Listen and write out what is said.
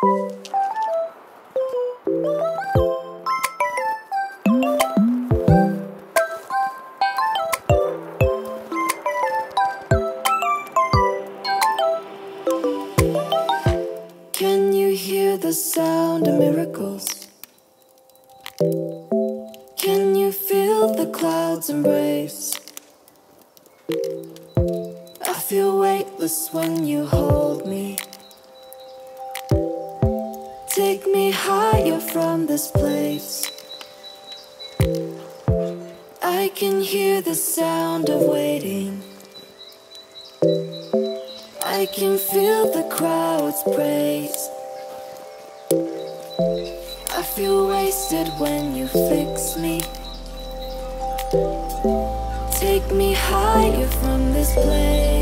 Can you hear the sound of miracles? Can you feel the clouds embrace? I feel weightless when you hold me. Take me higher from this place. I can hear the sound of waiting. I can feel the crowd's praise. I feel wasted when you fix me. Take me higher from this place.